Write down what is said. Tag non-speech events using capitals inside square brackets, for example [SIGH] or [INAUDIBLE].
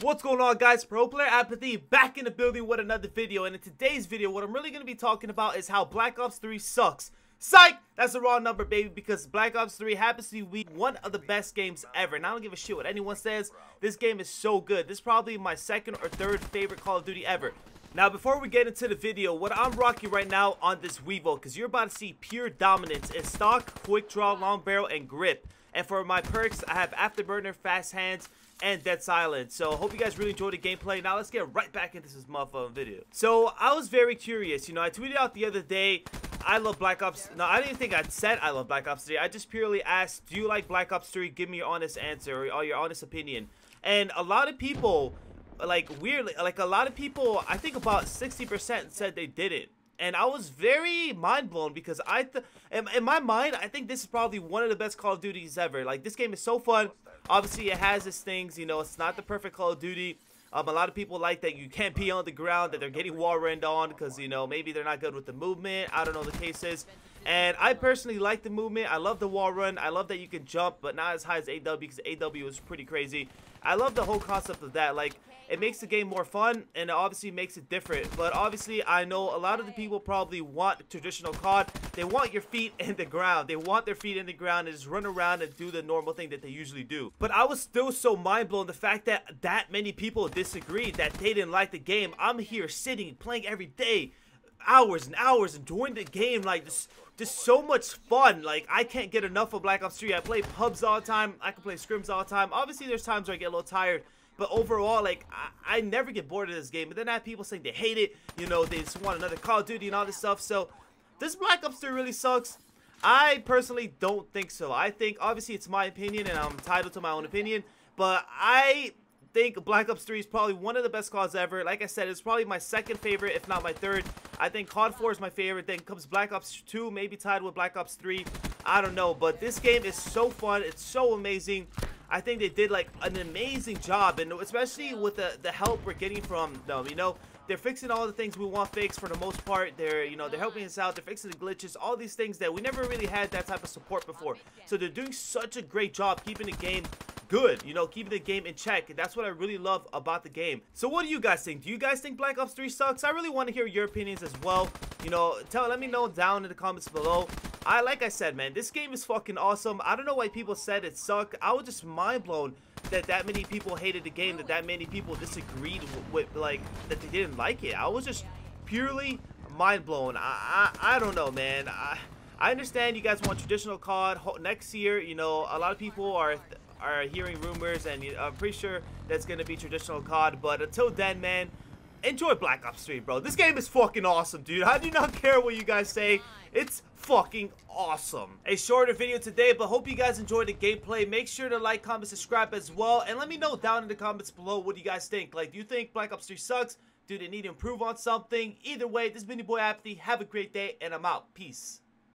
What's going on guys, Pro Player Apathy back in the building with another video and in today's video what I'm really going to be talking about is how Black Ops 3 sucks. Psych! That's the wrong number baby because Black Ops 3 happens to be one of the best games ever and I don't give a shit what anyone says, this game is so good. This is probably my second or third favorite Call of Duty ever. Now before we get into the video, what I'm rocking right now on this Weevil because you're about to see pure dominance in stock, quick draw, long barrel, and grip. And for my perks, I have Afterburner, Fast Hands, and Dead Silence. So hope you guys really enjoyed the gameplay. Now let's get right back into this motherfucking video. So I was very curious. You know, I tweeted out the other day, I love Black Ops. No, I didn't think I said I love Black Ops 3. I just purely asked, do you like Black Ops 3? Give me your honest answer or your honest opinion. And a lot of people, like weirdly, like a lot of people, I think about 60% said they didn't and I was very mind blown because I, th in, in, my mind, I think this is probably one of the best Call of Duties ever. Like this game is so fun. Obviously, it has its things. You know, it's not the perfect Call of Duty. Um, a lot of people like that you can't be on the ground, that they're getting wall runned on because, you know, maybe they're not good with the movement. I don't know the cases. And I personally like the movement. I love the wall run. I love that you can jump, but not as high as AW because AW is pretty crazy. I love the whole concept of that. Like, it makes the game more fun and it obviously makes it different but obviously I know a lot of the people probably want traditional COD they want your feet in the ground they want their feet in the ground and just run around and do the normal thing that they usually do but I was still so mind blown the fact that that many people disagreed that they didn't like the game I'm here sitting playing every day hours and hours and enjoying the game like just just so much fun like I can't get enough of Black Ops 3 I play pubs all the time I can play scrims all the time obviously there's times where I get a little tired but overall, like, I, I never get bored of this game. But then I have people saying they hate it. You know, they just want another Call of Duty and all this stuff. So, this Black Ops 3 really sucks. I personally don't think so. I think, obviously, it's my opinion, and I'm entitled to my own opinion. But I think Black Ops 3 is probably one of the best CODs ever. Like I said, it's probably my second favorite, if not my third. I think COD 4 is my favorite. Then comes Black Ops 2, maybe tied with Black Ops 3. I don't know. But this game is so fun. It's so amazing. I think they did like an amazing job, and especially with the the help we're getting from them. You know, they're fixing all the things we want fixed for the most part. They're you know they're helping us out. They're fixing the glitches, all these things that we never really had that type of support before. So they're doing such a great job keeping the game good, you know, keeping the game in check. That's what I really love about the game. So what do you guys think? Do you guys think Black Ops 3 sucks? I really want to hear your opinions as well. You know, tell let me know down in the comments below. I like I said, man, this game is fucking awesome. I don't know why people said it sucked. I was just mind blown that that many people hated the game, that that many people disagreed with, like that they didn't like it. I was just purely mind blown. I I, I don't know, man. I I understand you guys want traditional COD next year. You know, a lot of people are are hearing rumors, and I'm pretty sure that's gonna be traditional COD. But until then, man enjoy Black Ops 3, bro. This game is fucking awesome, dude. I do not [LAUGHS] care what you guys say. It's fucking awesome. A shorter video today, but hope you guys enjoyed the gameplay. Make sure to like, comment, subscribe as well. And let me know down in the comments below what you guys think. Like, do you think Black Ops 3 sucks? Do they need to improve on something? Either way, this is Mini Boy Apathy. Have a great day, and I'm out. Peace.